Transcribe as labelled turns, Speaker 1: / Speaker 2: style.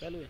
Speaker 1: चालू